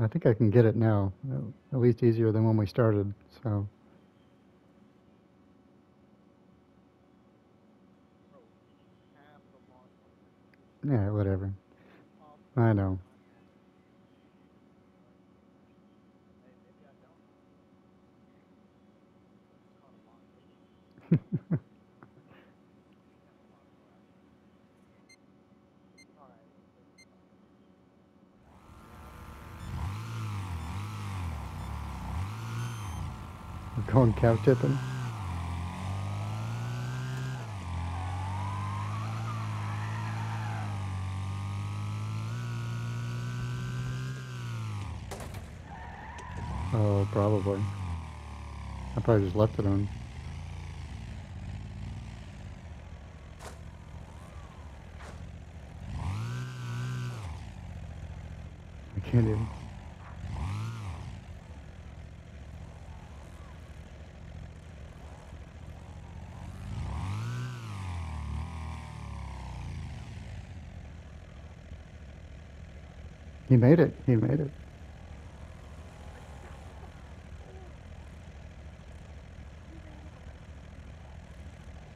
I think I can get it now. At least easier than when we started, so. Yeah, whatever. I know. going cow tipping. Oh, probably. I probably just left it on. I can't even. He made it. He made it.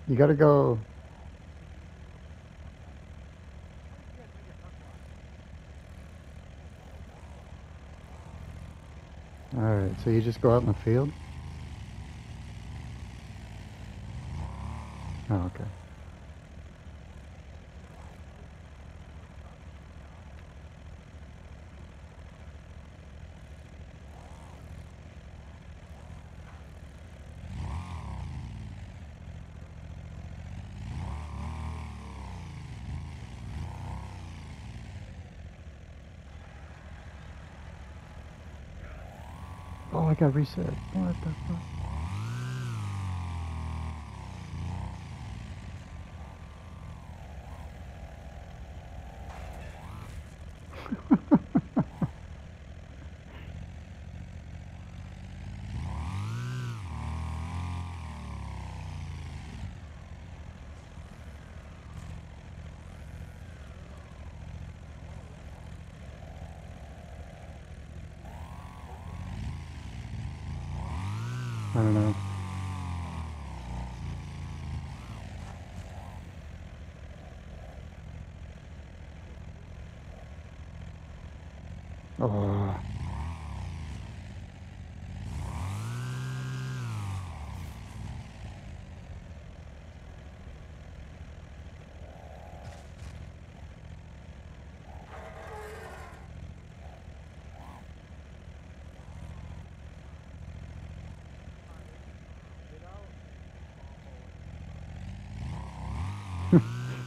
You gotta go. Alright, so you just go out in the field? Oh, okay. Oh, I got reset. What the fuck? I don't know. Oh.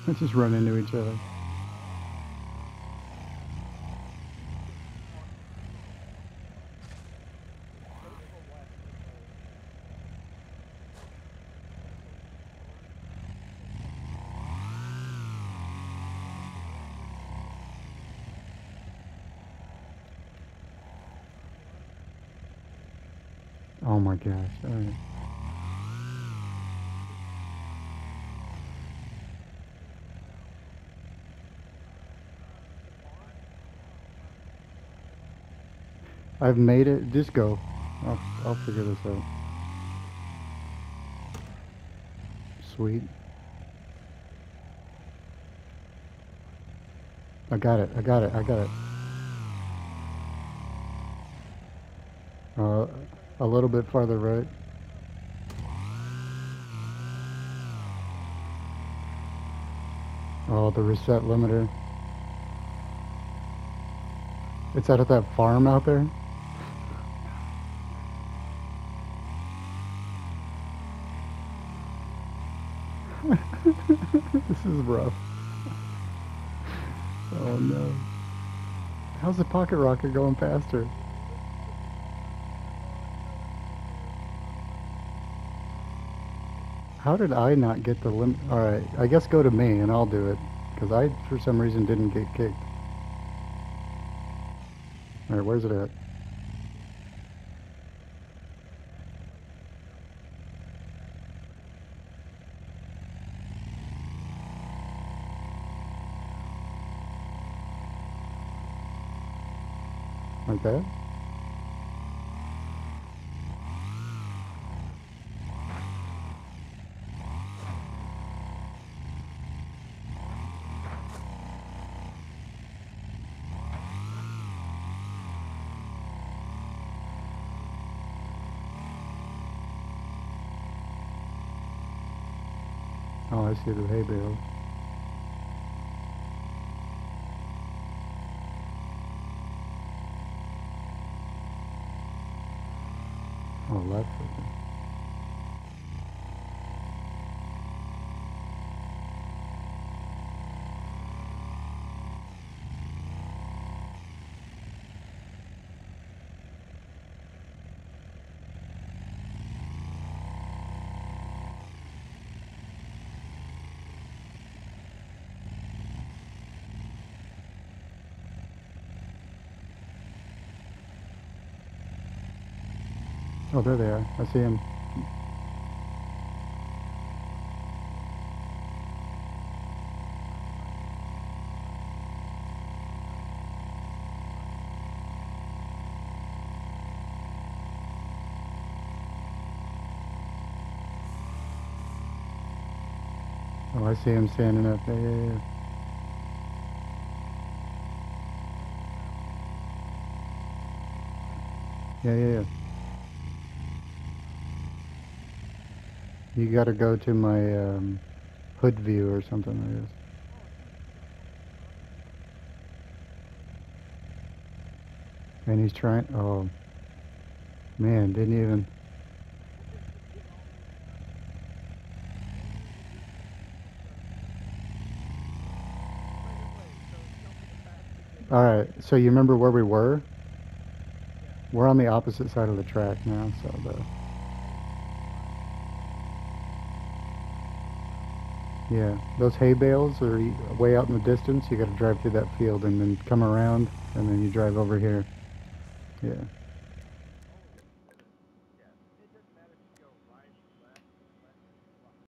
Let's just run into each other. Oh my gosh. All I've made it. Just go. I'll, I'll figure this out. Sweet. I got it. I got it. I got it. Uh, a little bit farther right. Oh, the reset limiter. It's out at that farm out there. this is rough. Oh no. How's the pocket rocket going faster? How did I not get the limit? Alright, I guess go to me and I'll do it. Because I, for some reason, didn't get kicked. Alright, where's it at? That? Oh, I see the hay bales. Oh, left. Oh, there they are. I see them. Oh, I see him standing up. Yeah, yeah, yeah. Yeah, yeah, yeah. You gotta go to my um, hood view or something, I guess. And he's trying. Oh, man, didn't even. All right. So you remember where we were? We're on the opposite side of the track now. So the. Yeah, those hay bales are way out in the distance. You got to drive through that field and then come around, and then you drive over here. Yeah.